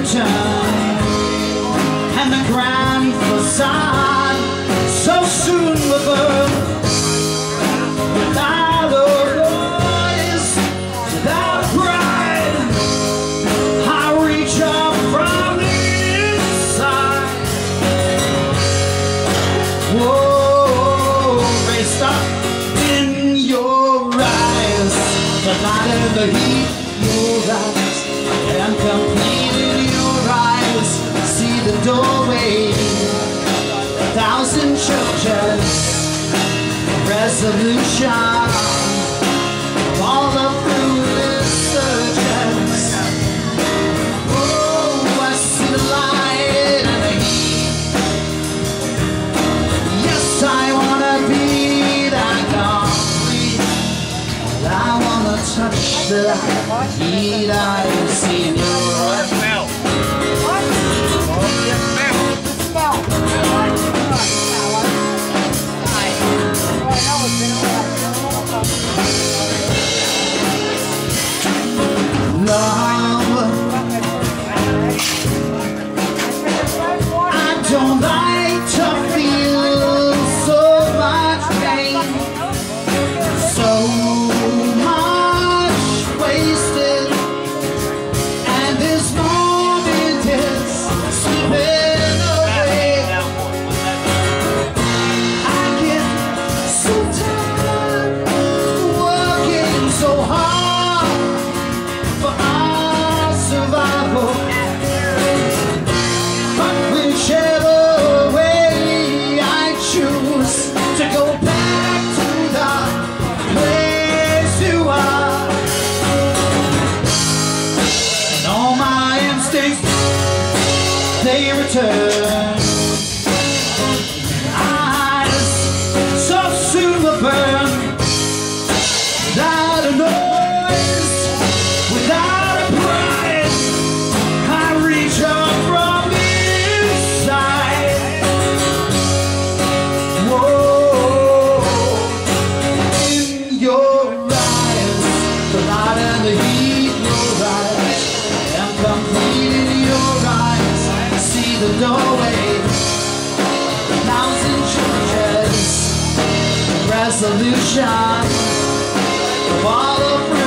curtain and the grand facade so soon will burn without a voice, without pride. I reach up from the inside. Whoa, raised up in your eyes, the light and the heat. Resolution. Oh, I see the light and the heat. Yes, I wanna be that complete. I wanna touch the heat I see in your eyes. They return. So soon will burn without a noise, without a. I reach. Whoa, in your eyes, the light and the heat in your resolution. Of